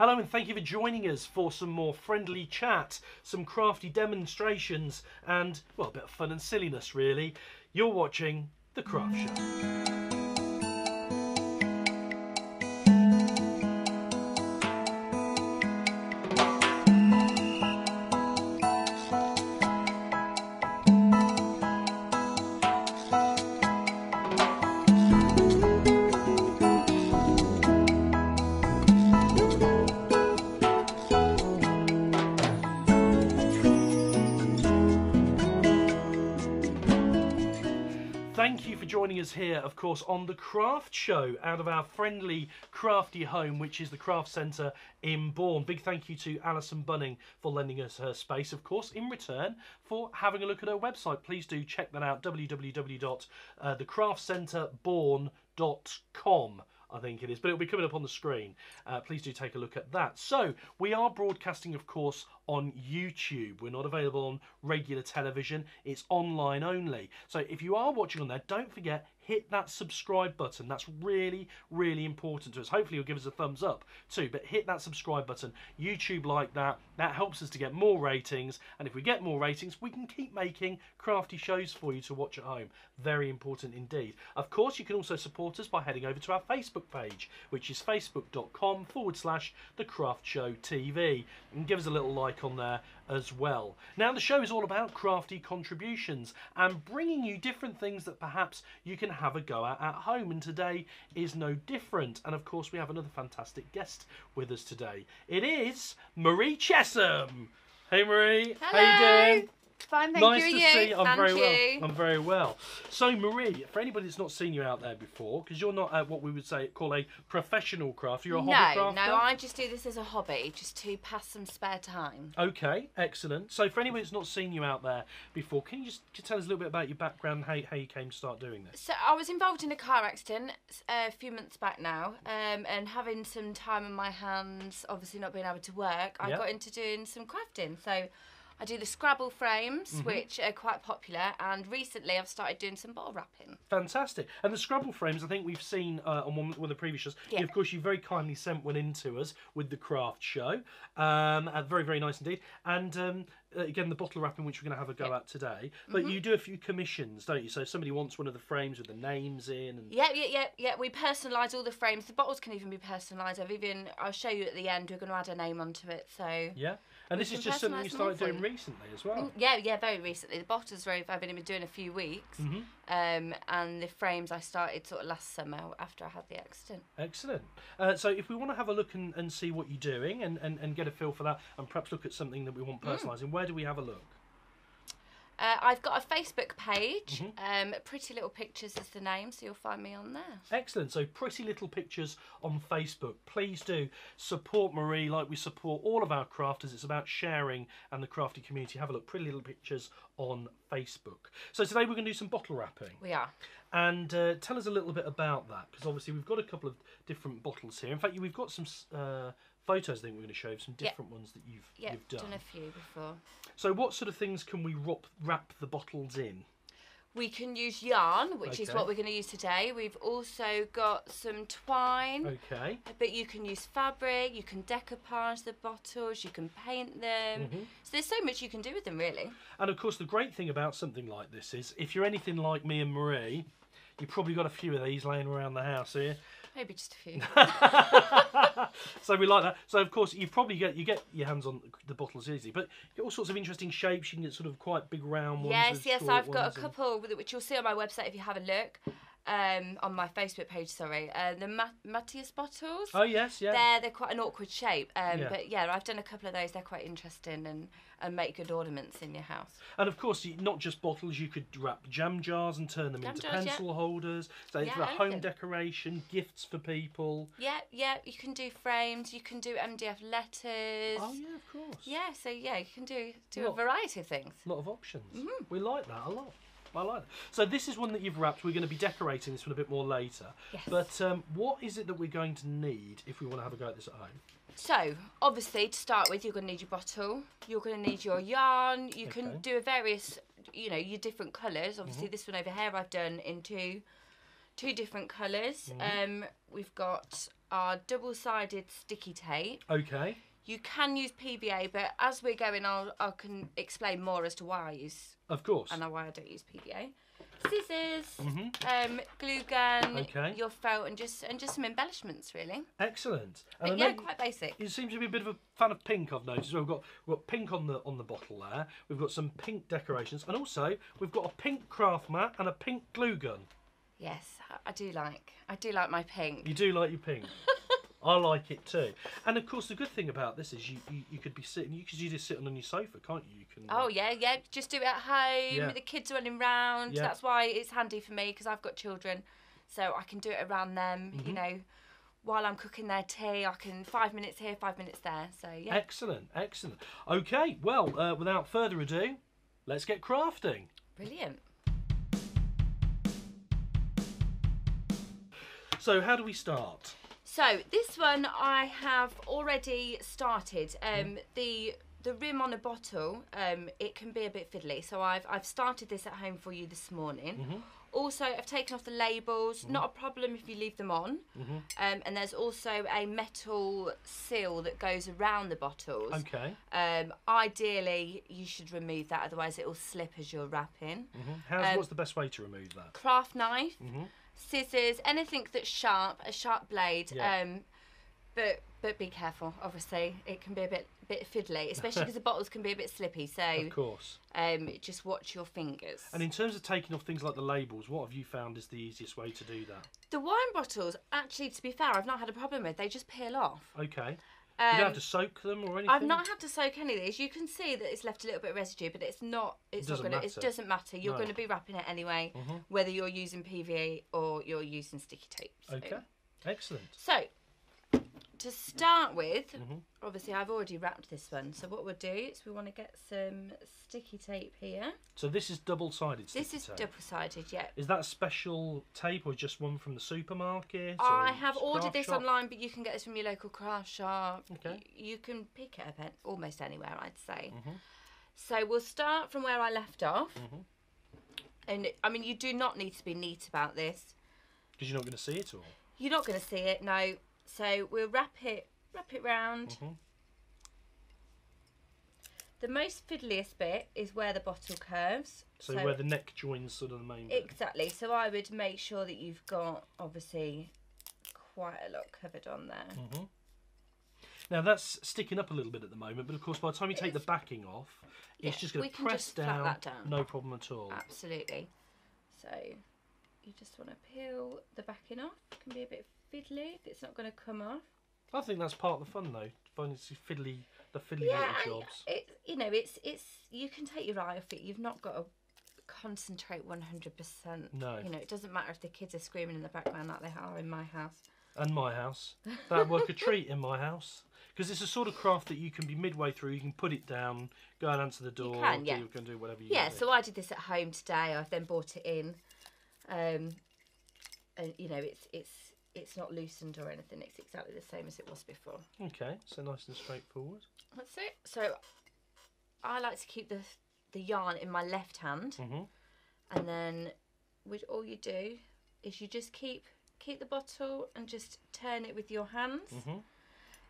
Hello, and thank you for joining us for some more friendly chat, some crafty demonstrations, and, well, a bit of fun and silliness, really. You're watching The Craft Show. Here, of course, on the Craft Show out of our friendly, crafty home, which is the Craft Centre in Bourne. Big thank you to Alison Bunning for lending us her space, of course, in return for having a look at her website. Please do check that out www.thecraftcentrebourne.com. I think it is, but it'll be coming up on the screen. Uh, please do take a look at that. So, we are broadcasting, of course, on YouTube. We're not available on regular television, it's online only. So, if you are watching on there, don't forget, hit that subscribe button. That's really, really important to us. Hopefully, you'll give us a thumbs up too, but hit that subscribe button. YouTube like that, that helps us to get more ratings. And if we get more ratings, we can keep making crafty shows for you to watch at home. Very important indeed. Of course, you can also support us by heading over to our Facebook page, which is facebook.com forward slash the craft show TV. And give us a little like on there as well. Now, the show is all about crafty contributions and bringing you different things that perhaps you can have a go at at home. And today is no different. And of course, we have another fantastic guest with us today. It is Marie Chessum. Hey, Marie. How you Hello. doing? Fine, thank nice you. to you? see you. I'm very you. well. I'm very well. So, Marie, for anybody that's not seen you out there before, because you're not uh, what we would say call a professional crafter, you're a no, hobby crafter. no, I just do this as a hobby, just to pass some spare time. Okay, excellent. So, for anybody that's not seen you out there before, can you just just tell us a little bit about your background, how, how you came to start doing this? So I was involved in a car accident uh, a few months back now, um, and having some time on my hands, obviously not being able to work, I Yeah. got into doing some crafting. So I do the Scrabble frames, Mm-hmm. which are quite popular, and recently I've started doing some bottle wrapping. Fantastic. And the Scrabble frames, I think we've seen uh, on one, one of the previous shows. Yeah. Of course, you very kindly sent one in to us with the craft show. Um, uh, very, very nice indeed. And um, uh, again, the bottle wrapping, which we're going to have a go Yeah. at today. But you do a few commissions, don't you? So if somebody wants one of the frames with the names in. and Yeah, yeah, yeah, yeah. We personalise all the frames. The bottles can even be personalised. I've even I'll show you at the end. We're going to add a name onto it. So Yeah. And this is just something you personalise them all started doing recently as well. yeah, yeah, very recently. The bottles I've only been doing a few weeks, Mhm. um, and the frames I started sort of last summer after I had the accident. Excellent. Uh, so if we want to have a look and, and see what you're doing and, and, and get a feel for that and perhaps look at something that we want Mm. personalising, where do we have a look? Uh, I've got a Facebook page. Mm-hmm. Um, Pretty Little Pictures is the name, so you'll find me on there. Excellent. So pretty little pictures on Facebook. Please do support Marie like we support all of our crafters. It's about sharing and the crafty community. Have a look. Pretty little pictures on Facebook. So today we're going to do some bottle wrapping. We are. And uh, tell us a little bit about that because obviously we've got a couple of different bottles here. In fact, we've got some uh, photos. I think we're going to show of some Yeah. different ones that you've Yeah, you've done. done a few before. So what sort of things can we wrap, wrap the bottles in? We can use yarn, which is what we're going to use today. We've also got some twine. Okay. But you can use fabric, you can decoupage the bottles, you can paint them. Mm-hmm. So there's so much you can do with them, really. And of course, the great thing about something like this is if you're anything like me and Marie, you've probably got a few of these laying around the house here. Maybe just a few. so we like that. So of course, you probably get you get your hands on the bottles easy, but you get all sorts of interesting shapes. You can get sort of quite big round ones. yes, yes, I've got a couple which you'll see on my website if you have a look. Um, on my Facebook page, sorry. Uh, the Ma- Mateus bottles. Oh yes, yeah. They're they're quite an awkward shape, um, Yeah. but yeah, I've done a couple of those. They're quite interesting and, and make good ornaments in your house. And of course, not just bottles. You could wrap jam jars and turn them Jam into jars, yeah. pencil holders. So Yeah, for home anything. decoration, gifts for people. Yeah, yeah, you can do frames. You can do MDF letters. Oh yeah, of course. Yeah, so yeah, you can do do Lot- a variety of things. A lot of options. Mm-hmm. We like that a lot. I like that. So this is one that you've wrapped. We're going to be decorating this one a bit more later. Yes. But um, what is it that we're going to need if we want to have a go at this at home? So, obviously, to start with, you're going to need your bottle. You're going to need your yarn. You Okay. Can do a various, you know, your different colours. Obviously, this one over here I've done in two, two different colors Mm-hmm. Um, we've got our double-sided sticky tape. Okay. You can use PVA, but as we're going, I'll I can explain more as to why I use Of course. and why I don't use PVA. Scissors, Mhm. um, glue gun, Okay. your felt, and just and just some embellishments really. Excellent. And But yeah, quite basic. You seem to be a bit of a fan of pink. I've noticed. We've got we've got pink on the on the bottle there. We've got some pink decorations, and also we've got a pink craft mat and a pink glue gun. Yes, I do like I do like my pink. You do like your pink. I like it too. And of course, the good thing about this is you, you, you could be sitting, you could you just sitting on your sofa, can't you? You can. Oh yeah, yeah. Just do it at home. Yeah. The kids running round. Yeah. That's why it's handy for me because I've got children, so I can do it around them. Mm-hmm. You know, while I'm cooking their tea, I can five minutes here, five minutes there. So yeah. Excellent, excellent. Okay, well, uh, without further ado, let's get crafting. Brilliant. So, how do we start? So this one I have already started. Um, the the rim on a bottle, um, it can be a bit fiddly. So I've I've started this at home for you this morning. Also, I've taken off the labels. Not a problem if you leave them on. Um, and there's also a metal seal that goes around the bottles. Okay. Um, ideally, you should remove that, otherwise it will slip as you're wrapping. How's, Um, what's the best way to remove that? Craft knife, scissors, anything that's sharp, a sharp blade. Yeah. Um, but but be careful. Obviously, it can be a bit bit fiddly, especially because the bottles can be a bit slippy. So Of course. um, just watch your fingers. And in terms of taking off things like the labels, what have you found is the easiest way to do that? the wine bottles, actually, to be fair, I've not had a problem with. They just peel off. Okay. Um, you don't have to soak them or anything. I've not had to soak any of these. You can see that it's left a little bit of residue, but it's not. It's Doesn't not gonna. It matter. doesn't matter. You're No. Mm-hmm. going to be wrapping it anyway, whether you're using PVA or you're using sticky tape. So- Okay. Excellent. So, to start with, Mm-hmm. obviously I've already wrapped this one. So what we'll do is we want to get some sticky tape here. So this is double-sided. This is double-sided, yeah. Is that a special tape or just one from the supermarket? I have ordered this shop? online, but you can get this from your local craft shop. Okay. Y- You can pick it up at almost anywhere, I'd say. Mm-hmm. So we'll start from where I left off. And I mean, you do not need to be neat about this. Because you're not going to see it all. You're not going to see it, no. So we'll wrap it, wrap it round. Mm-hmm. The most fiddliest bit is where the bottle curves. So, where the neck joins sort of the main bit. Exactly. So I would make sure that you've got obviously quite a lot covered on there. Mm. Now that's sticking up a little bit at the moment, but of course by the time you take the backing off, it's just going to press down, down. no problem at all. Absolutely. So you just want to peel the backing off. It can be a bit fiddly if it's not going to come off. I think that's part of the fun though, finding fiddly, the fiddly Yeah, little jobs. it you know it's it's you can take your eye off it. You've not got to concentrate one hundred percent. No. You know it doesn't matter if the kids are screaming in the background like they are in my house. And my house, that work a treat in my house. Because it's a sort of craft that you can be midway through, you can put it down, go and answer the door, you can, yeah. do, you can do whatever you Yeah, so I did this at home today. I've then brought it in, um, and you know it's it's it's not loosened or anything. It's exactly the same as it was before. Okay, so nice and straightforward. That's it. So I like to keep the the yarn in my left hand, Mhm. and then with all you do is you just keep keep the bottle and just turn it with your hands. Mhm.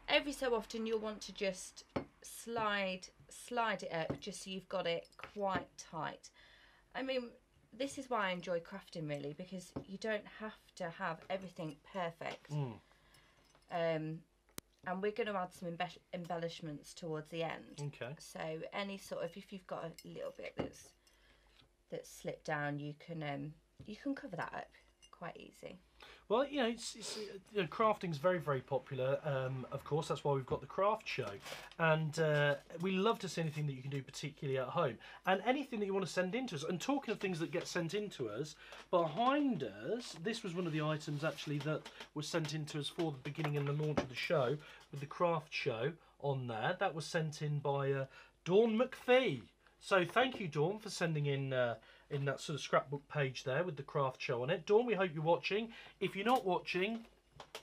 Every so often you'll want to just slide slide it up just so you've got it quite tight. I mean, this is why I enjoy crafting really because you don't have to have everything perfect. Mm. Um, and we're going to add some embe- embellishments towards the end. Okay. So any sort of if you've got a little bit that's that's slipped down, you can um you can cover that up quite easy. Well, you know, it's, it's, you know, very, very popular. Um, of course, that's why we've got the craft show, and uh, we love to see anything that you can do, particularly at home, and anything that you want to send in to us. And talking of things that get sent in to us, behind us, this was one of the items actually that was sent in to us for the beginning and the launch of the show with the craft show on there. That was sent in by uh, Dawn MacFie. So thank you, Dawn, for sending in uh, in that sort of scrapbook page there with the craft show on it. Dawn, we hope you're watching. If you're not watching,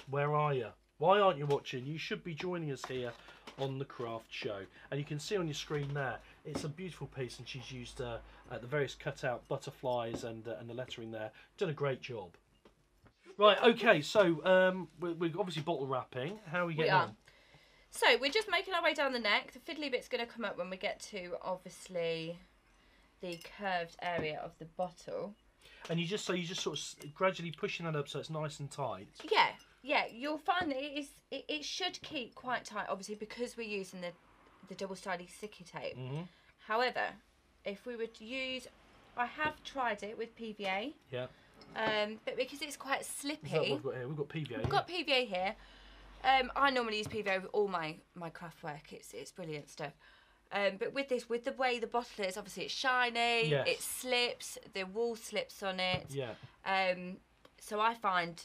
where are you? Why aren't you watching? You should be joining us here on the craft show. And you can see on your screen there, it's a beautiful piece, and she's used uh, uh, the various cutout butterflies and uh, and the lettering there. Done a great job. Right. Okay. So um, we're, we're obviously bottle wrapping. How are we getting are. on? So we're just making our way down the neck. The fiddly bit's going to come up when we get to obviously the curved area of the bottle. And you just so you just sort of gradually pushing that up so it's nice and tight. Yeah, yeah. You'll find that it is. It, it should keep quite tight, obviously, because we're using the the double-sided sticky tape. hmm However, if we were to use, I have tried it with PVA, Yeah. um, but because it's quite slippy, what we've got here? We've got PVA. We've got PVA here. Um, I normally use PVA with all my my craft work. It's it's brilliant stuff. Um, but with this, with the way the bottle is, obviously it's shiny. Yes. It slips. The wool slips on it. Yeah. Um, so I find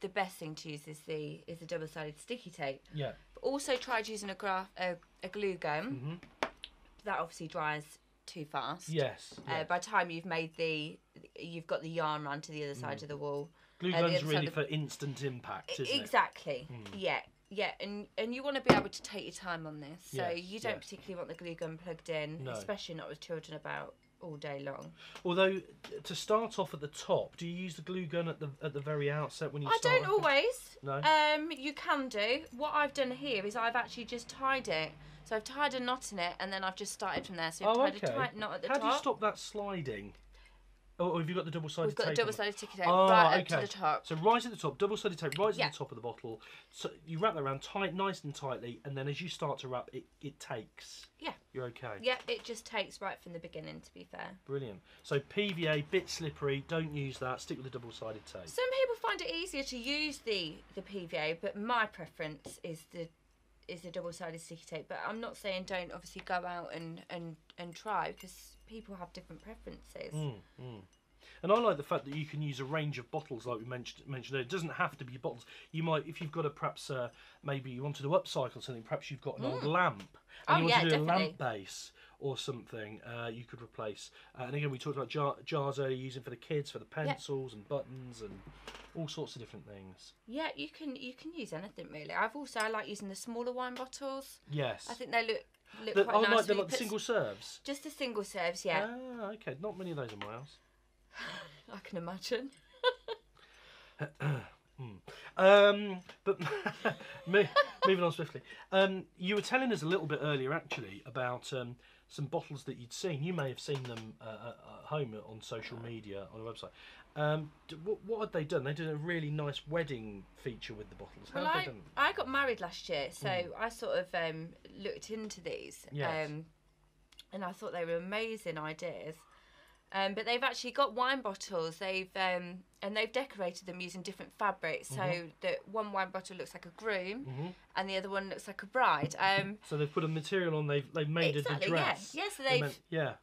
the best thing to use is the is the double sided sticky tape. Yeah. But also tried using a graph a, a glue gun. hmm That obviously dries too fast. Yes. Uh, by the time you've made the, you've got the yarn run to the other Mm. side of the wall. Glue uh, the gun's really of- for instant impact, isn't it? Hmm. exactly. Yeah, yeah, and and you want to be able to take your time on this. So Yes, you don't yes. particularly want the glue gun plugged in, No. especially not with children about all day long. Although to start off at the top, do you use the glue gun at the at the very outset when you I start? don't always. No. Um, you can do. What I've done here is I've actually just tied it. So I've tied a knot in it, and then I've just started from there. So I've Oh, tied okay. a tight knot at the How top. do you stop that sliding? Oh, oh, have you got the double-sided We've got the tape double sided sticky tape Oh, right up okay. to the top. So right at the top, double-sided tape, right Yeah. at the top of the bottle. So you wrap that around tight, nice and tightly, and then as you start to wrap, it it takes. Yeah. You're okay. Yeah, it just takes right from the beginning. To be fair. Brilliant. So PVA, bit slippery. Don't use that. Stick with the double-sided tape. Some people find it easier to use the the PVA, but my preference is the is the double sided sticky tape. But I'm not saying don't obviously go out and and and try because people have different preferences. Mm, mm. And I like the fact that you can use a range of bottles, like we mentioned. Mentioned earlier. It doesn't have to be bottles. You might, if you've got a perhaps uh, maybe you wanted to upcycle something. Perhaps you've got an old lamp and Oh, you want yeah, to do a lamp base or something. Uh, you could replace. Uh, and again, we talked about jar, jars earlier, using for the kids for the pencils and buttons and all sorts of different things. Yeah, you can you can use anything really. I've also I like using the smaller wine bottles. Yes. I think they look look The, quite oh, nice. like the, like the single serves. just the single serves. Yeah, Ah, okay. Not many of those in my house. I can imagine. Um, but moving on swiftly, um, you were telling us a little bit earlier, actually, about um, some bottles that you'd seen. You may have seen them uh, at at home on social media on a website. Um, what, what had they done? They did a really nice wedding feature with the bottles. How Well, I, done? I got married last year, so I sort of um, looked into these. Yes. Um, and I thought they were amazing ideas. Um, but they've actually got wine bottles. They've um, and they've decorated them using different fabrics. So that one wine bottle looks like a groom, Mhm. and the other one looks like a bride. Um, So they've put a material on. They've they've made it exactly. a dress. Yeah. So They they've. meant- yeah.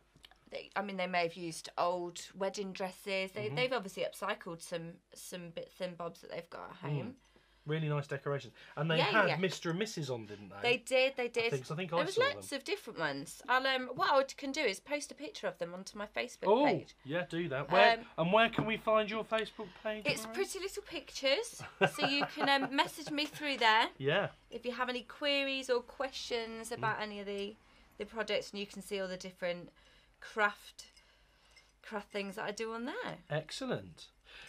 They, I mean, they may have used old wedding dresses. Mm-hmm. They, They've obviously upcycled some some bits and bobs that they've got at home. Really nice decorations, And they Yeah, had yeah. Mr. and Mrs. on, didn't they? They did. They did. I think. I think I there was saw lots of different ones. I'll um, what I can do is post a picture of them onto my Facebook Oh, page. yeah, do that. Where Um, and where can we find your Facebook page? It's Marie? pretty little pictures, so you can um, message me through there Yeah. if you have any queries or questions Mm. about any of the the products, and you can see all the different craft craft things that I do on there. Excellent.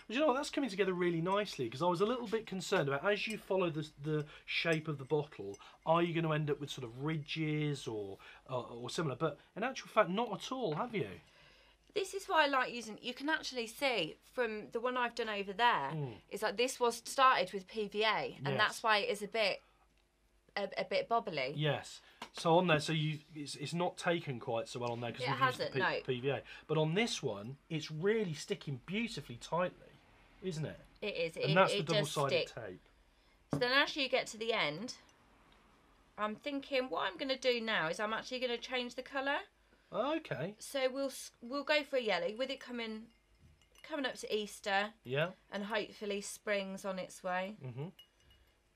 Well, you know what? That's coming together really nicely because I was a little bit concerned about as you follow the the shape of the bottle, are you going to end up with sort of ridges or or, or similar? But in actual fact, not at all. Have you? This is why I like using. You can actually see from the one I've done over there is that this was started with PVA, and Mm. Yes. that's why it is a bit a, a bit bobbly. Yes. So on there, so you it's, it's not taken quite so well on there because It we've used the hasn't, P- no. PVA. But on this one, it's really sticking beautifully tightly, isn't it? It is. It, And that's it the does double-sided stick. tape. So then, as you get to the end, I'm thinking what I'm going to do now is I'm actually going to change the colour. Okay. So we'll s- we'll go for a yellow with it coming coming up to Easter Yeah. and hopefully spring's on its way. Mhm.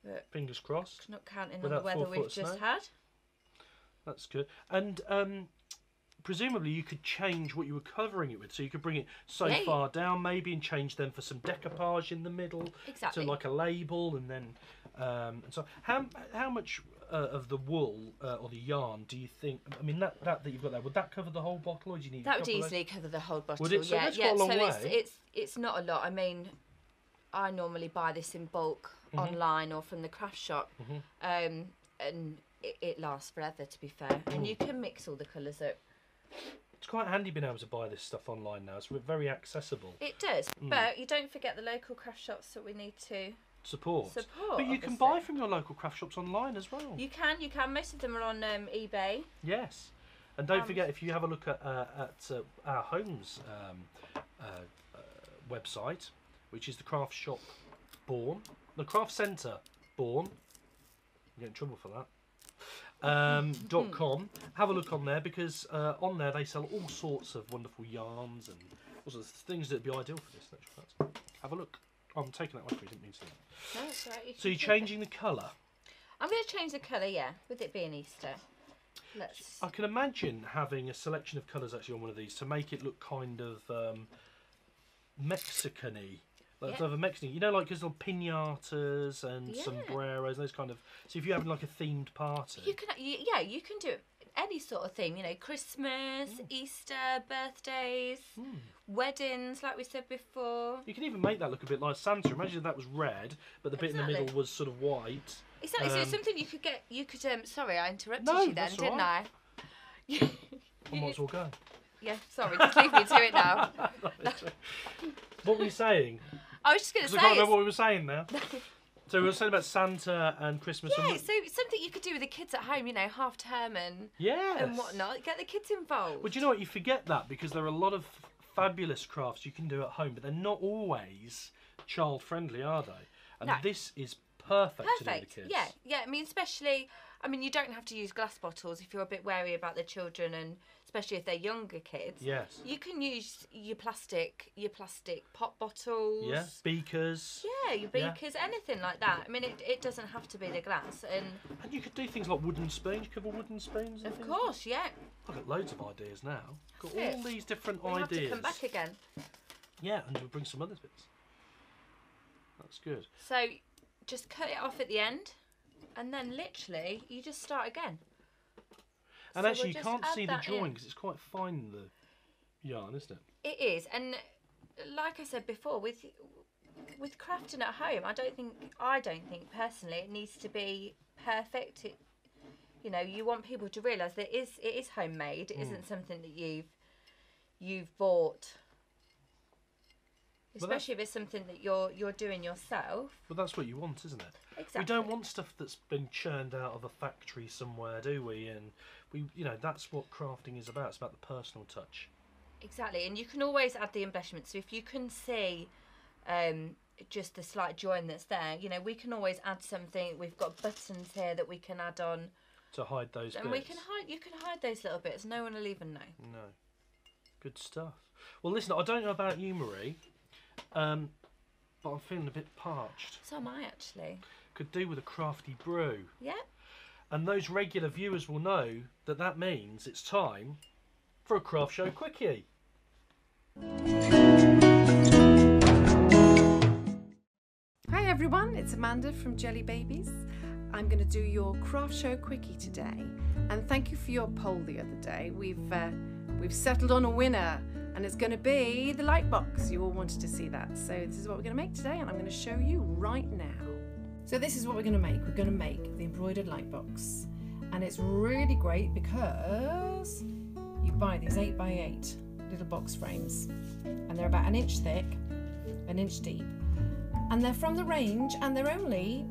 But Fingers crossed. not counting on Without the weather four we've foot just snow? had. That's good. And um, presumably you could change what you were covering it with. So you could bring it so Yeah, far down maybe and change them for some decoupage in the middle Exactly. to like a label and then um, and so how how much uh, of the wool uh, or the yarn do you think? I mean that, that that you've got there would that cover the whole bottle or do you need? a That would couple of those? easily cover the whole bottle. Would it? So yeah, that's yeah. quite a long so it's way. it's it's not a lot. I mean, I normally buy this in bulk Mm-hmm. online or from the craft shop, um, and it, it lasts forever. To be fair, and you can mix all the colours up. It's quite handy being able to buy this stuff online now. It's very accessible. It does, Mm. but you don't forget the local craft shops that we need to Support. support. but you can buy from your local craft shops online as well. You can, you can. Most of them are on um, eBay. Yes. And don't Um, forget, if you have a look at, uh, at uh, our home's um, uh, uh, website, which is the Craft Shop Bourne, the Craft Centre Bourne, you get in trouble for that. Um, dot com. Have a look on there because uh, on there they sell all sorts of wonderful yarns and all sorts of things that'd be ideal for this. Have a look. I'm taking that one for you. Didn't mean to. No, all right. you So you're changing the colour. I'm going to change the colour, yeah, with it being Easter. Let's. I can imagine having a selection of colours actually on one of these to make it look kind of um, Mexican-y. Like Yeah. a Mexican, you know, like there's little pinatas and Yeah. sombreros, those kind of. So if you're having like a themed party, You can, yeah, you can do any sort of theme. You know, Christmas, Mm. Easter, birthdays, Hmm. weddings, like we said before. you can even make that look a bit like Santa. Imagine if that was red, but the bit in the middle was sort of white. Exactly. so Um, it's something you could get. You could. Um. Sorry, I interrupted No, you then, didn't right. I? I might as well go. yeah. Sorry. Just leave me to it now. what were you saying? I was just going to say. I can't remember what we were saying now. So we were saying about Santa and Christmas. Yeah, and so something you could do with the kids at home, you know, half term and yes. and whatnot. Get the kids involved. Well, do you know what? You forget that because there are a lot of fabulous crafts you can do at home, but they're not always child friendly, are they? And No. this is perfect, to do Perfect. with the kids. Yeah, yeah. I mean, especially, I mean, you don't have to use glass bottles if you're a bit wary about the children, and especially if they're younger kids. Yes. You can use your plastic, your plastic pop bottles. Yeah. Beakers. Yeah, your Yeah. beakers, anything like that. I mean, it, it doesn't have to be the glass, and And you could do things like wooden spoons. You could have wooden spoons. Of course, yeah, I've got loads of ideas now. Got all these different we have to ideas. come back again. Yeah, and we'll bring some other bits. That's good. So, just cut it off at the end, and then literally you just start again. And So actually, we'll you can't see the join because it's quite fine, the yarn, isn't it? It is, and like I said before, with with crafting at home, I don't think I don't think personally it needs to be perfect. It, you know, you want people to realise that it is it is homemade. It Hmm. not something that you've you've bought. Especially if it's something that you're you're doing yourself. Well, that's what you want, isn't it? Exactly. We don't want stuff that's been churned out of a factory somewhere, do we? And we, you know, that's what crafting is about. It's about the personal touch. Exactly, and you can always add the embellishments. So if you can see um, just the slight join that's there, you know, we can always add something. We've got buttons here that we can add on, To hide those and bits. we can hide. You can hide those little bits. No one will even know. No. Good stuff. Well, listen, I don't know about you, Marie, um, but I'm feeling a bit parched. So am I actually. Could do with a crafty brew. Yeah. And those regular viewers will know that that means it's time for a craft show quickie. Hi everyone, it's Amanda from Jellibabies. I'm going to do your craft show quickie today, and thank you for your poll the other day. We've uh, we've settled on a winner, and it's going to be the light box. You all wanted to see that, so this is what we're going to make today, and I'm going to show you right now. So this is what we're going to make. We're going to make the embroidered light box, and it's really great because you buy these eight by eight little box frames, and they're about an inch thick, an inch deep. And they're from the range and they're only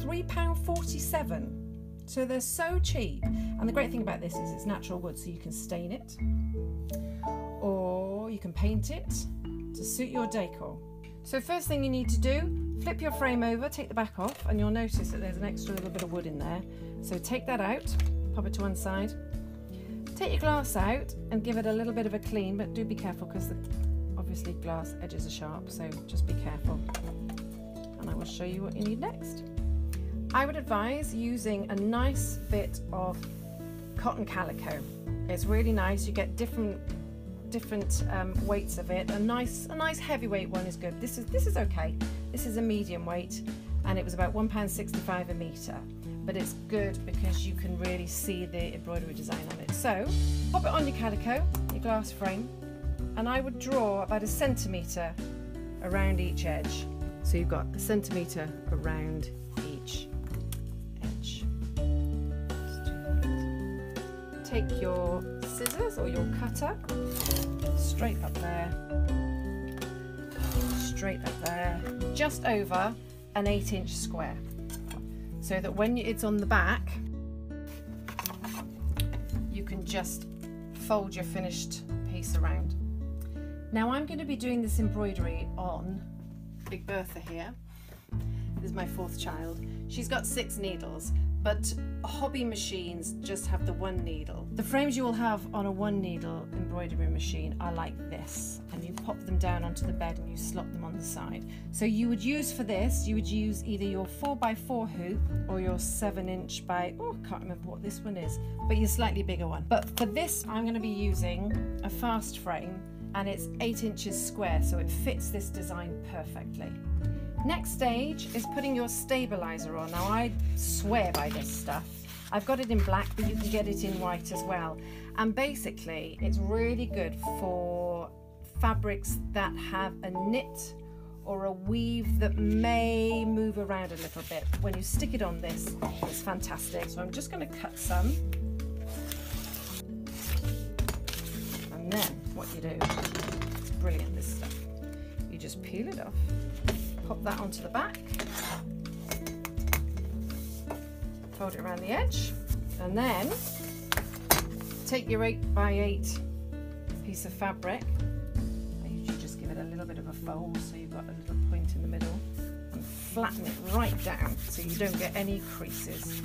£3.47 so they're so cheap. And the great thing about this is it's natural wood so you can stain it you can paint it to suit your decor so first thing you need to do flip your frame over take the back off and you'll notice that there's an extra little bit of wood in there so take that out pop it to one side take your glass out and give it a little bit of a clean but do be careful because obviously glass edges are sharp so just be careful and I will show you what you need next. I would advise using a nice bit of cotton calico. It's really nice. You get different different um, weights of it. A nice a nice heavyweight one is good. This is this is okay. This is a medium weight, and it was about one pound sixty five a meter. But it's good because you can really see the embroidery design on it. So pop it on your calico, your glass frame, and I would draw about a centimetre around each edge. So you've got a centimetre around each edge. Take your scissors or your cutter, straight up there, straight up there, just over an 8 inch square. So that when it's on the back, you can just fold your finished piece around. Now I'm going to be doing this embroidery on Big Bertha here. This is my fourth child. She's got six needles, but hobby machines just have the one needle. The frames you will have on a one needle embroidery machine are like this, and you pop them down onto the bed and you slot them on the side. So you would use for this, you would use either your 4x4 hoop or your 7 inch by, oh, I can't remember what this one is, but your slightly bigger one. But for this, I'm going to be using a fast frame and it's 8 inches square, so it fits this design perfectly. Next stage is putting your stabilizer on. Now I swear by this stuff. I've got it in black, but you can get it in white as well. And basically, it's really good for fabrics that have a knit or a weave that may move around a little bit. When you stick it on this, it's fantastic. So I'm just going to cut some. And then what you do, it's brilliant this stuff. You just peel it off pop that onto the back, fold it around the edge, and then take your 8 by 8 piece of fabric. I usually just give it a little bit of a fold so you've got a little point in the middle and flatten it right down so you don't get any creases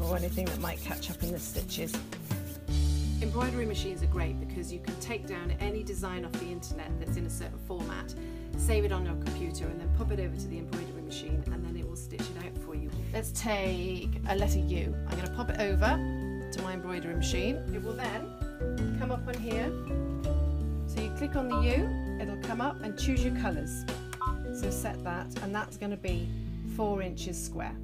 or anything that might catch up in the stitches. Embroidery machines are great because you can take down any design off the internet that's in a certain format save it on your computer and then pop it over to the embroidery machine and then it will stitch it out for you. Let's take a letter U. I'm going to pop it over to my embroidery machine. It will then come up on here. So you click on the U, it'll come up and choose your colours. So set that and that's going to be four inches square.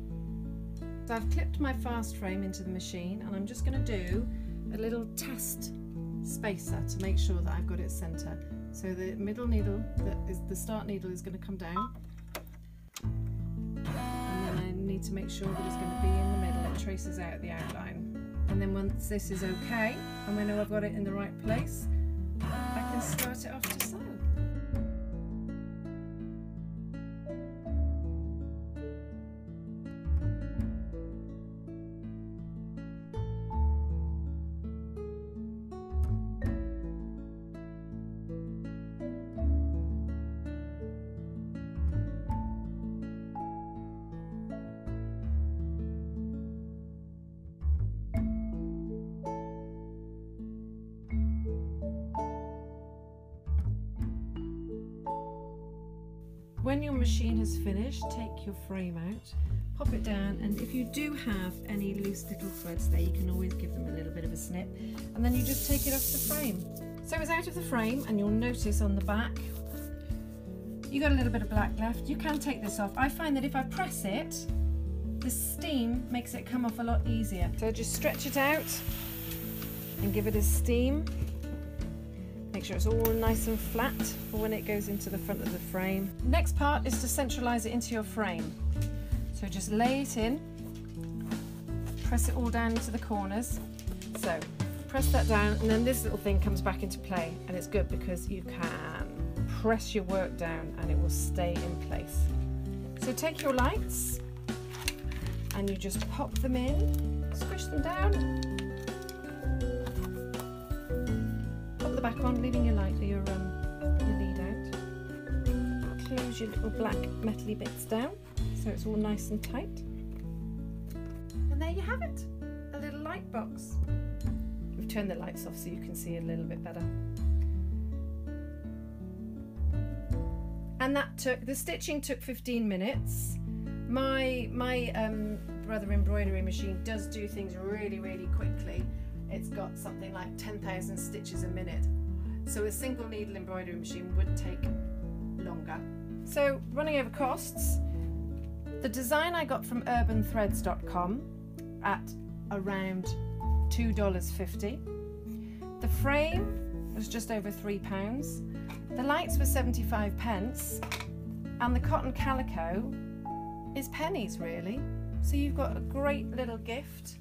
So I've clipped my fast frame into the machine and I'm just going to do a little test spacer to make sure that I've got it centre. So the middle needle, that is the start needle is going to come down. And then I need to make sure that it's going to be in the middle. It traces out the outline. And then once this is okay, and know I've got it in the right place, I can start it off When your machine has finished, take your frame out, pop it down, and if you do have any loose little threads there, you can always give them a little bit of a snip, and then you just take it off the frame. So it's out of the frame, and you'll notice on the back, you got a little bit of black left. You can take this off. I find that if I press it, the steam makes it come off a lot easier. So just stretch it out and give it a steam. Make sure it's all nice and flat for when it goes into the front of the frame. Next part is to centralize it into your frame. So just lay it in, press it all down into the corners. So press that down and then this little thing comes back into play and it's good because you can press your work down and it will stay in place. So take your lights and you just pop them in, squish them down back on, leaving your light, your, um, your lead out. Close your little black metally bits down so it's all nice and tight. And there you have it, a little light box. We've turned the lights off so you can see a little bit better. And that took, the stitching took 15 minutes. My, my um, brother embroidery machine does do things really, really quickly it's got something like 10,000 stitches a minute. So a single needle embroidery machine would take longer. So running over costs, the design I got from urbanthreads.com at around $2.50. The frame was just over three pounds. The lights were 75 pence and the cotton calico is pennies really. So you've got a great little gift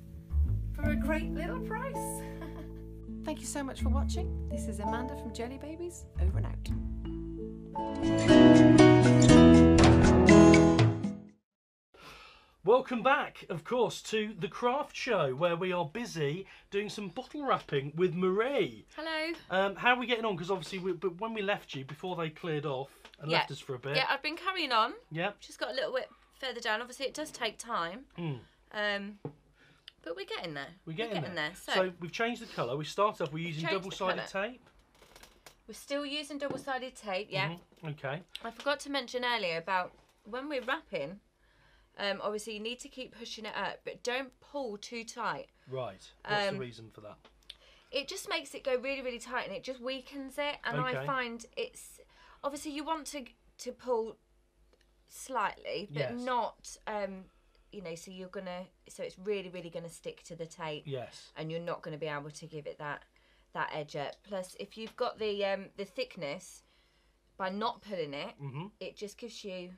for a great little price. Thank you so much for watching. This is Amanda from Jellibabies, over and out. Welcome back, of course, to the craft show where we are busy doing some bottle wrapping with Marie. Hello. Um, how are we getting on? Because obviously, we, but when we left you before they cleared off and Yeah. left us for a bit. Yeah, I've been carrying on. Yeah. Just got a little bit further down. Obviously, it does take time. Mm. Um, but we're getting there. We're getting, there. So, So, we've changed the colour. We start off. We're using double-sided tape. we're still using double-sided tape. Yeah. Mhm, Okay. I forgot to mention earlier about when we're wrapping. Um, obviously, you need to keep pushing it up, but don't pull too tight. Right. What's Um, the reason for that? It just makes it go really, really tight, and it just weakens it. And I find it's obviously you want to to pull slightly, but Yes. not. Um, you know, so you're gonna. So it's really, really gonna stick to the tape. Yes. and you're not going to be able to give it that that edge up. Plus, if you've got the um, the thickness, by not pulling it, Mhm. it just gives you.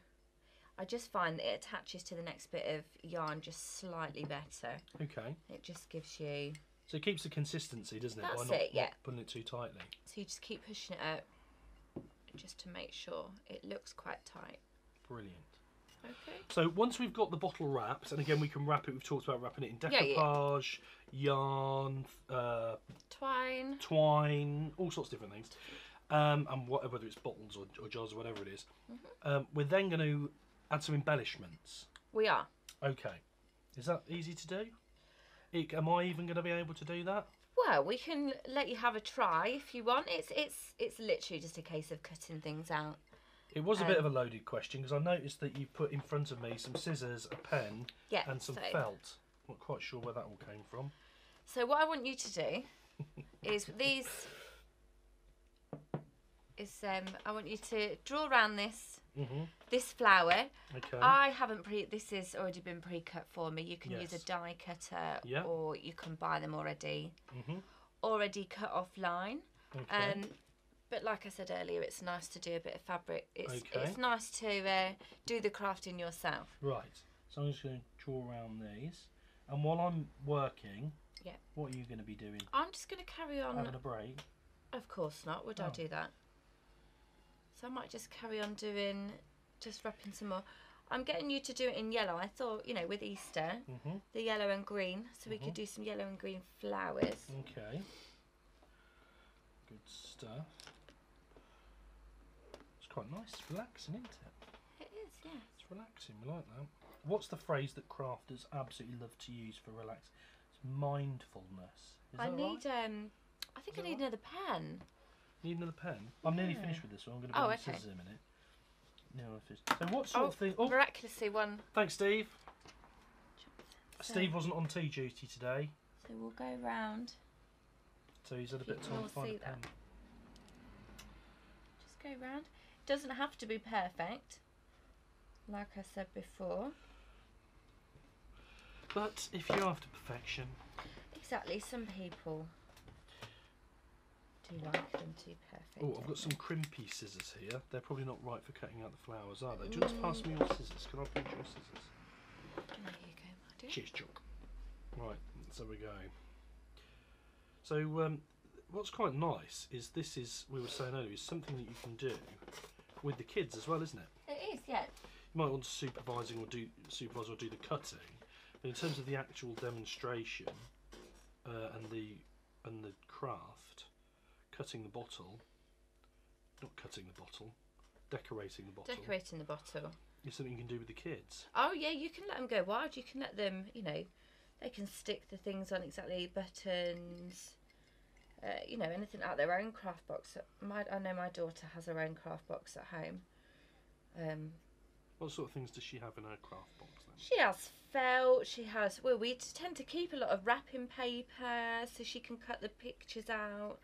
I just find that it attaches to the next bit of yarn just slightly better. Okay. It just gives you. So it keeps the consistency, doesn't it? That's By not, it, yeah. not putting it too tightly. So you just keep pushing it up, just to make sure it looks quite tight. Brilliant. Okay. So once we've got the bottle wrapped, and again we can wrap it. We've talked about wrapping it in Yeah, yeah. decoupage, yarn, uh, Twine. twine, all sorts of different things, um, and what, whether it's bottles or, or jars or whatever it is. Mm-hmm. Um, we're then going to add some embellishments. We are. Okay, is that easy to do? I- Am I even going to be able to do that? Well, we can let you have a try if you want. It's it's it's literally just a case of cutting things out. It was a bit Um, of a loaded question because I noticed that you put in front of me some scissors, a pen, Yeah. and some so. felt. Not quite sure where that all came from. So what I want you to do is these is um I want you to draw around this hmm this flower. Okay. I haven't pre this has already been pre-cut for me. You can use Yes. a die cutter Yeah. or you can buy them already hmm already cut offline. Okay. Um but like I said earlier, it's nice to do a bit of fabric. It's Okay. it's nice to uh, do the crafting yourself. Right. So I'm just going to draw around these, and while I'm working, Yeah. what are you going to be doing? I'm just going to carry on. Having a break. Of course not. Would I Oh. do that? So I might just carry on doing, just wrapping some more. I'm getting you to do it in yellow. I thought, you know, with Easter, hmm the yellow and green, so we Mhm. could do some yellow and green flowers. Okay. Good stuff. Quite nice. Relaxing, isn't it? It is, yeah. It's relaxing. We like that. What's the phrase that crafters absolutely love to use for relax? It's mindfulness. Is I need, right? um, I think Is I need another pen. Need another pen? I'm nearly finished with this one. I'm going to Oh, the okay. scissors in a minute. No, so what sort Oh, of thing? Oh, Miraculously one. thanks, Steve. So- Steve wasn't on tea duty today, So we'll go round. so he's had a bit of time to find a see that. pen. Just go round. Doesn't have to be perfect. Like I said before. But if you're after perfection, Exactly. Some people do like them to be perfect. oh, I've got some crimpy scissors here. They're probably not right for cutting out the flowers, are they? Do you want to pass me your scissors? Can I pinch your scissors? There you go, my dear. Cheers, Chuck. Right, so we go. So, um, what's quite nice is this is we were saying earlier is something that you can do with the kids as well, isn't it? It is, yeah. You might want to supervising or do supervise or do the cutting, but in terms of the actual demonstration uh, and the and the craft, cutting the bottle, not cutting the bottle, decorating the bottle Decorating the bottle. is something you can do with the kids. Oh yeah, you can let them go wild. You can let them, you know, they can stick the things on exactly buttons. Uh, you know, anything out their own craft box. My, I know my daughter has her own craft box at home. Um, What sort of things does she have in her craft box then? she has felt. She has. Well, we tend to keep a lot of wrapping paper so she can cut the pictures out.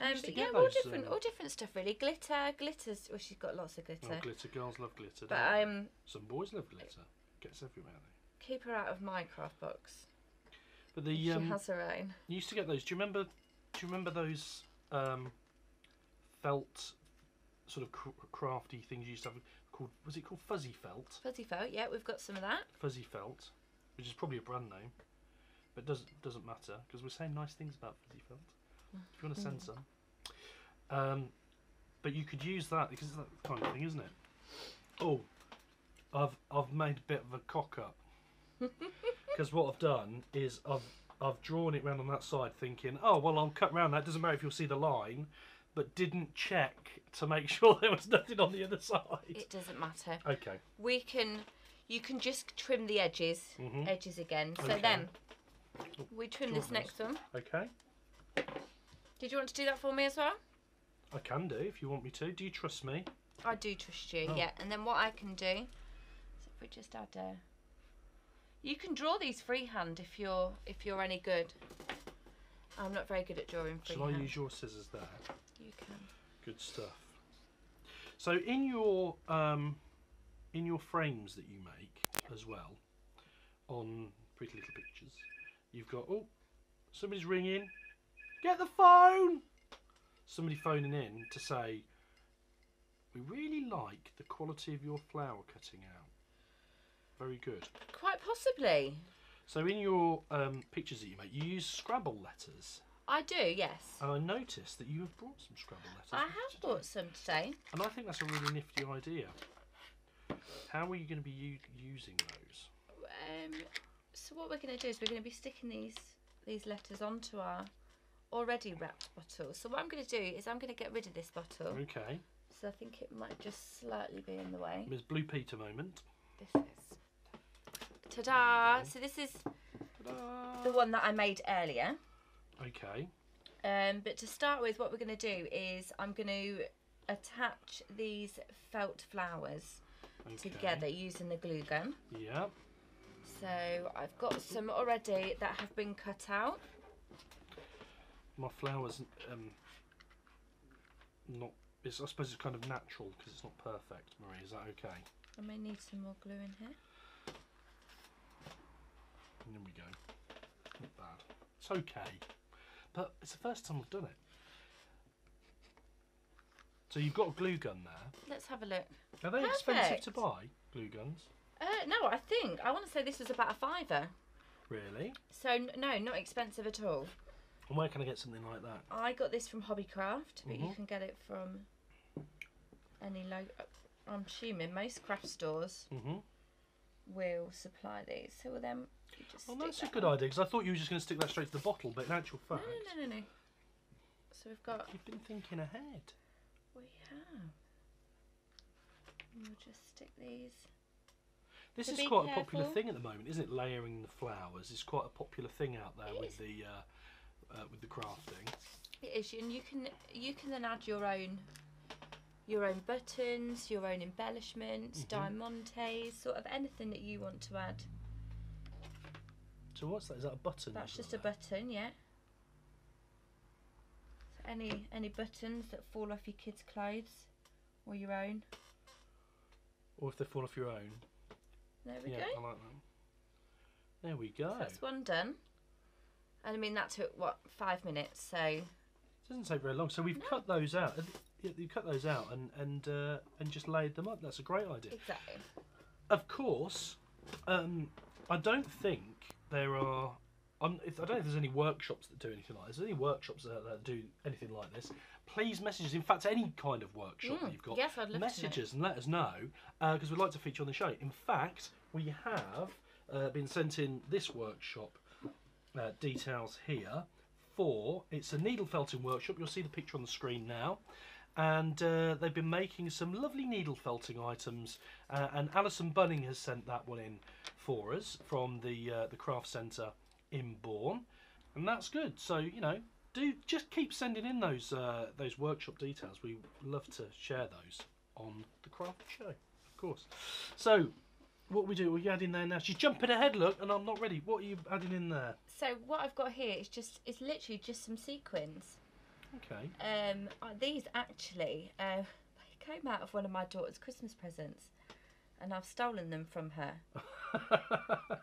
Um, but yeah, all those, different, um, all different stuff really. Glitter, glitters. Well, she's got lots of glitter. Oh, glitter girls love glitter. but don't they? um, Some boys love glitter. Gets everywhere. Though. keep her out of my craft box. But the she um, has her own. you used to get those. Do you remember? Do you remember those um, felt sort of cr- crafty things you used to have called was it called Fuzzy Felt? Fuzzy felt, yeah, we've got some of that. Fuzzy Felt, which is probably a brand name, but doesn't doesn't matter because we're saying nice things about Fuzzy Felt. If you want to send some, um, but you could use that because it's that kind of thing, isn't it? Oh, I've I've made a bit of a cock up because what I've done is I've I've drawn it round on that side, thinking, oh well, I'll cut round that. Doesn't matter if you'll see the line, but didn't check to make sure there was nothing on the other side. It doesn't matter. Okay. We can, you can just trim the edges, Mhm. edges again. So Okay. then, we trim this next one. Okay. Did you want to do that for me as well? I can do if you want me to. Do you trust me? I do trust you, Oh. yeah. And then what I can do, is if we just add a, you can draw these freehand if you're if you're any good. I'm not very good at drawing freehand. Shall I use your scissors there? You can. Good stuff. So in your um, in your frames that you make as well, on Pretty Little Pictures, you've got oh, somebody's ringing. Get the phone. Somebody phoning in to say we really like the quality of your flower cutting out. Very good. Quite possibly. So in your um, pictures that you make, you use Scrabble letters, I do, yes. and I noticed that you have brought some Scrabble letters. I have today. bought some today. And I think that's a really nifty idea. How are you going to be u- using those? Um, so what we're going to do is we're going to be sticking these these letters onto our already wrapped bottle. So what I'm going to do is I'm going to get rid of this bottle. Okay. So I think it might just slightly be in the way. Ms. Blue Peter moment. This is. Ta-da! So this is the one that I made earlier. Okay. Um, but to start with, what we're going to do is I'm going to attach these felt flowers okay. together using the glue gun. Yeah. So I've got some already that have been cut out. My flowers, um, not. It's, I suppose it's kind of natural because it's not perfect. Marie, is that okay? I may need some more glue in here. And there we go. Not bad. It's okay. But it's the first time I've done it. So you've got a glue gun there. Let's have a look. Are they expensive to buy? Glue guns? Uh, no, I think I want to say this was about a fiver. Really? So no, not expensive at all. And where can I get something like that? I got this from Hobbycraft, but you Mhm. can get it from any lo- uh, I'm assuming most craft stores Mm-hmm. will supply these. So well, then you just Well, that's a good on. idea because I thought you were just going to stick that straight to the bottle, but in actual No, fact, no, no, no, no. So we've got you've been thinking ahead. we have. And We'll just stick these. This So is quite a popular thing at the moment, isn't it? Layering the flowers is quite a popular thing out there It with is. the uh, uh, with the crafting. It is, and you can you can then add your own your own buttons, your own embellishments, Mhm. diamantes, sort of anything that you want to add. So what's that? Is that a button? That's just a button, yeah. So any any buttons that fall off your kids' clothes or your own. Or if they fall off your own. There we yeah, go. I like that. There we go. That's one done. And I mean that took what five minutes, so It doesn't take very long. So we've No. cut those out. You cut those out and and uh, and just laid them up. That's a great idea. exactly. Of course, um, I don't think there are. I'm, if, I don't know if there's any workshops that do anything like this. If there's any workshops that, that do anything like this. Please message us. In fact, any kind of workshop that Mm, you've got, yes, I'd love to know. us and let us know because we'd like to feature on the show. In fact, we have uh, been sent in this workshop uh, details here for it's a needle felting workshop. You'll see the picture on the screen now. And uh, they've been making some lovely needle felting items, uh, and Alison Bunning has sent that one in for us from the uh, the craft centre in Bourne, and that's good. So you know, do just keep sending in those uh, those workshop details. We love to share those on the craft show, of course. So, what we do? We add in there now. She's jumping ahead. Look, and I'm not ready. What are you adding in there? So what I've got here is just it's literally just some sequins. Okay. Um, uh, these actually uh, came out of one of my daughter's Christmas presents, and I've stolen them from her.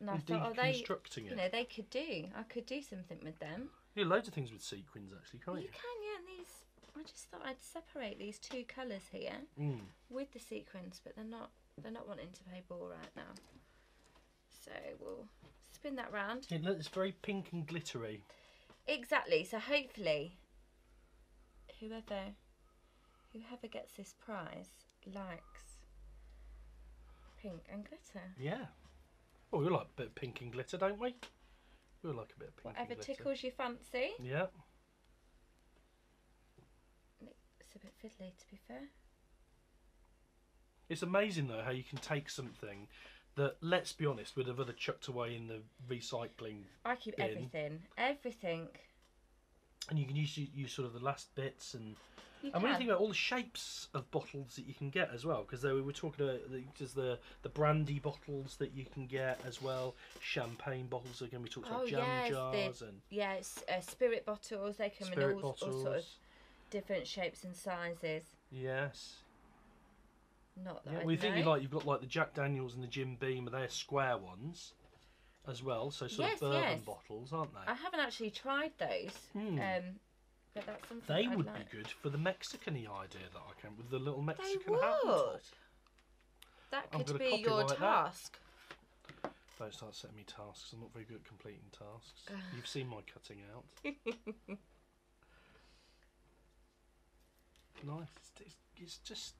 And I thought, oh, they, Deconstructing you it. know, they could do. I could do something with them. You do loads of things with sequins, actually, can't You you? can, yeah. And these I just thought I'd separate these two colours here Mm. with the sequins, but they're not they're not wanting to play ball right now. So we'll spin that round. It looks very pink and glittery. Exactly. So hopefully, whoever whoever gets this prize likes pink and glitter. Yeah. Well, we like a bit of pink and glitter, don't we? We like a bit of pink Whatever and glitter. tickles your fancy. Yeah. It's a bit fiddly, to be fair. It's amazing though how you can take something that, let's be honest, would have other chucked away in the recycling, I keep Bin. everything, everything. And you can use use sort of the last bits and. You And when you think about all the shapes of bottles that you can get as well, because we were talking about the, just the the brandy bottles that you can get as well, champagne bottles again. We talked about Oh, jam yes, the jars and yeah, uh, spirit bottles. They come in all, all bottles. sort of different shapes and sizes. Yes. Not that Yeah, we think you like you've got like the Jack Daniels and the Jim Beam, they're square ones, as well. So sort Yes, of bourbon yes. bottles, aren't they? I haven't actually tried those. Hmm. Um, but that's something They I'd would like. be good for the Mexican idea that I came with the little Mexican would. hat top. That I'm could be your like that. task. Don't start setting me tasks. I'm not very good at completing tasks. You've seen my cutting out. nice. It's, it's, it's just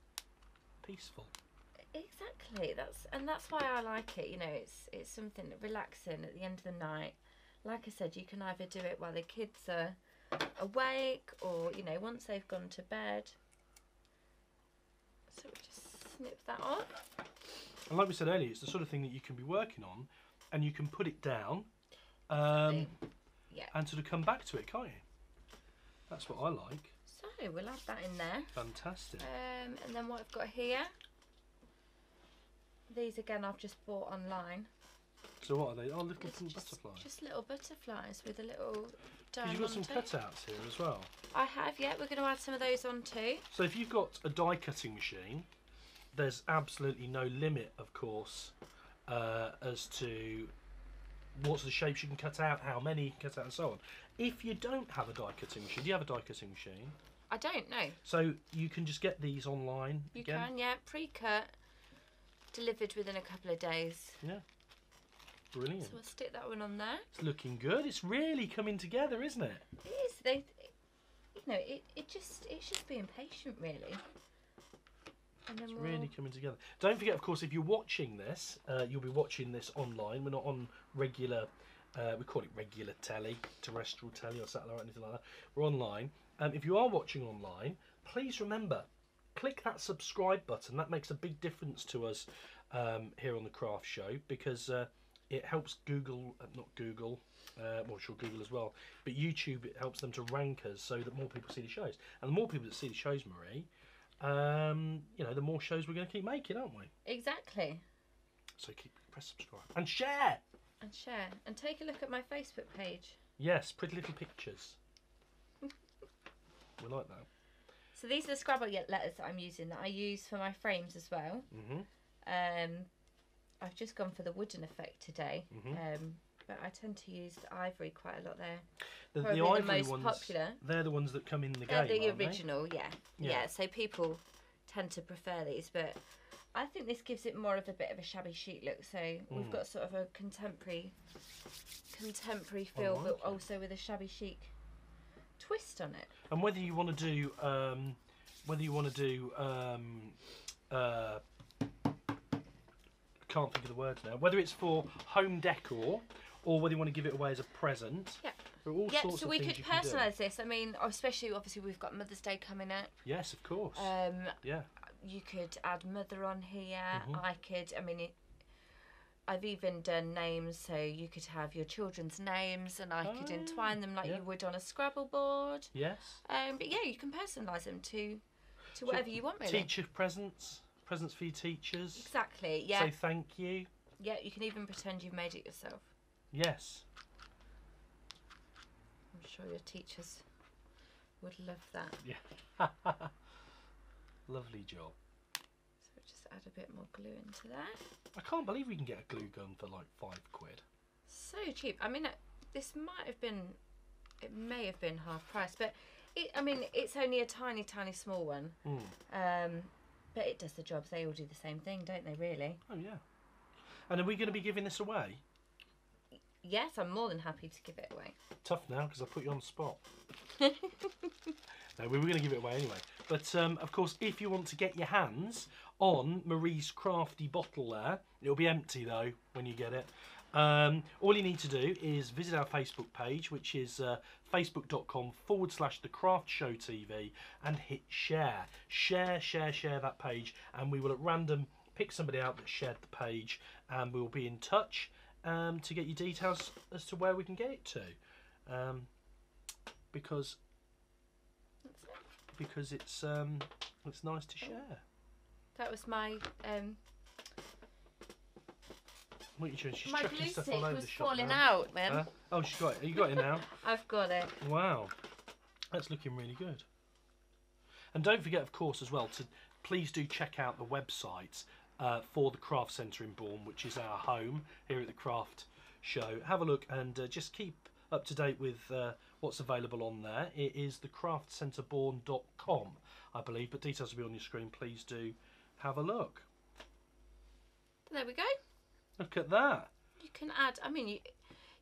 peaceful. Exactly. That's and that's why I like it. You know, it's it's something relaxing at the end of the night. Like I said, you can either do it while the kids are awake, or you know, once they've gone to bed. So we just snip that off. And like we said earlier, it's the sort of thing that you can be working on, and you can put it down, um, Yeah. and sort of come back to it, can't you? That's what I like. So we'll add that in there. Fantastic. Um, and then what I've got here. These again, I've just bought online. So what are they? Oh, little It's pink just, butterflies. just little butterflies with a little you've got some cutouts here as well. I have, yeah. We're going to add some of those on too. So if you've got a die cutting machine, there's absolutely no limit, of course, uh, as to what's the shapes you can cut out, how many you can cut out, and so on. If you don't have a die cutting machine, do you have a die cutting machine? I don't know. So you can just get these online You again. can, yeah. Pre-cut, delivered within a couple of days. Yeah. Brilliant. So we'll stick that one on there. It's looking good. It's really coming together, isn't it? It is. They, you know, it, it just it's just being patient, really. And then It's we'll, really coming together. Don't forget, of course, if you're watching this, uh, you'll be watching this online. We're not on regular, uh, we call it regular telly, terrestrial telly or satellite or anything like that. We're online. Um, if you are watching online, please remember, click that subscribe button. That makes a big difference to us um, here on the Craft Show because uh, it helps Google, uh, not Google, uh, well, sure, Google as well, but YouTube, it helps them to rank us so that more people see the shows. And the more people that see the shows, Marie, um, you know, the more shows we're going to keep making, aren't we? exactly. So keep press subscribe and share. And share and take a look at my Facebook page. Yes, pretty little pictures. we like that. So these are the Scrabble letters that I'm using that I use for my frames as well. hmm Um, I've just gone for the wooden effect today. Mhm. Um, but I tend to use the ivory quite a lot there. The, Probably the the most ones, popular. they're the ones that come in the They're game. the aren't they? original, yeah. Yeah. yeah. So people tend to prefer these, but I think this gives it more of a bit of a shabby chic look. So we've Mm. got sort of a contemporary, contemporary feel, like but it. also with a shabby chic twist on it. And whether you want to do, um, whether you want to do, um, uh, can't think of the words now. Whether it's for home decor or whether you want to give it away as a present. Yeah. Yeah, so we could you can do. personalise this. I mean, especially obviously we've got Mother's Day coming up. Yes, of course. Um, yeah. you could add mother on here. Mhm. I could. I mean, it, I've even done names, so you could have your children's names, and I could Ah, entwine them like yeah. you would on a Scrabble board. Yes. Um, but yeah, you can personalise them to to whatever you want, really. Teacher presents, presents for your teachers. Exactly. Yeah. Say thank you. yeah. You can even pretend you've made it yourself. Yes. I'm sure your teachers would love that. Yeah. Lovely job. So we'll just add a bit more glue into that. I can't believe we can get a glue gun for like five quid. So cheap. I mean, uh, this might have been, it may have been half price, but It, I mean, it's only a tiny, tiny small one. Mm. Um, but it does the job. They all do the same thing, don't they? Really? Oh yeah. And are we going to be giving this away? Yes, I'm more than happy to give it away. Tough now because I put you on the spot. no, we were going to give it away anyway. But um, of course, if you want to get your hands on Marie's crafty bottle there, it'll be empty though when you get it. Um, all you need to do is visit our Facebook page, which is uh, facebook.com forward slash the craft show TV, and hit share. Share, share, share that page, and we will at random pick somebody out that shared the page, and we will be in touch um, to get you details as to where we can get it to. Um, because. Because it's um, it's nice to share. That was my um, What are you doing? She's my chucking glue stuff stick all over was the shop falling now. out, man. Huh? Oh, she's got it. You got it now. I've got it. Wow, that's looking really good. And don't forget, of course, as well to please do check out the website uh, for the Craft Centre in Bourne, which is our home here at the Craft Show. Have a look and uh, just keep up to date with uh, what's available on there. It is thecraftcentrebourne.com, I believe, but details will be on your screen. Please do have a look. There we go. Look at that. You can add. I mean, you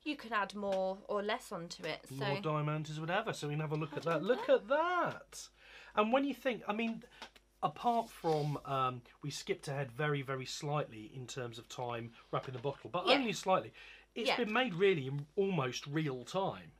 you can add more or less onto it. So more diamonds, whatever. So we can have a look at that. look Look at that. And when you think, I mean, apart from um, we skipped ahead very, very slightly in terms of time wrapping the bottle, but Yeah. only slightly. It's Yeah. been made really in almost real time.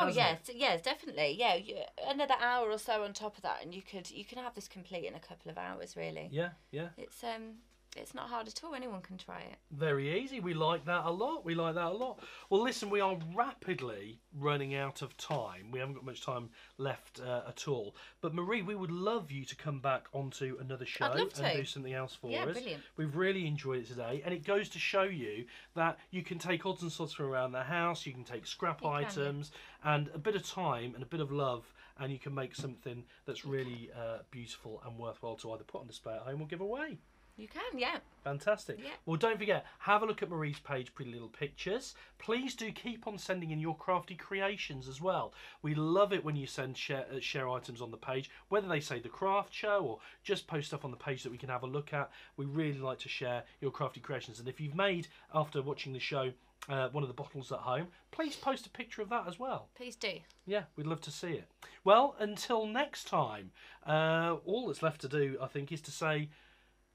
Oh yes, yes, definitely. Yeah, you, another hour or so on top of that, and you could you can have this complete in a couple of hours. Really, Yeah, yeah. it's um, it's not hard at all. Anyone can try it. Very easy. We like that a lot. We like that a lot. Well, listen, we are rapidly running out of time. We haven't got much time left uh, at all. But Marie, we would love you to come back onto another show and do something else for Yeah, us. brilliant. We've really enjoyed it today, and it goes to show you that you can take odds and sods from around the house. You can take scrap You can, items and a bit of time and a bit of love, and you can make something that's really uh, beautiful and worthwhile to either put on display at home or give away. You can, yeah. Fantastic. Yeah. Well, don't forget, have a look at Marie's page, Pretty Little Pictures. Please do keep on sending in your crafty creations as well. We love it when you send share, uh, share items on the page, whether they say the craft show or just post stuff on the page that we can have a look at. We really like to share your crafty creations. And if you've made, after watching the show, uh, one of the bottles at home, please post a picture of that as well. Please do. Yeah, we'd love to see it. Well, until next time, uh, all that's left to do, I think, is to say,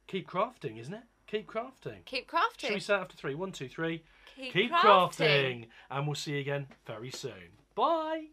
keep crafting, isn't it? Keep crafting. Keep crafting. Should we say after three? One, two, three. Keep, Keep crafting. crafting. And we'll see you again very soon. Bye.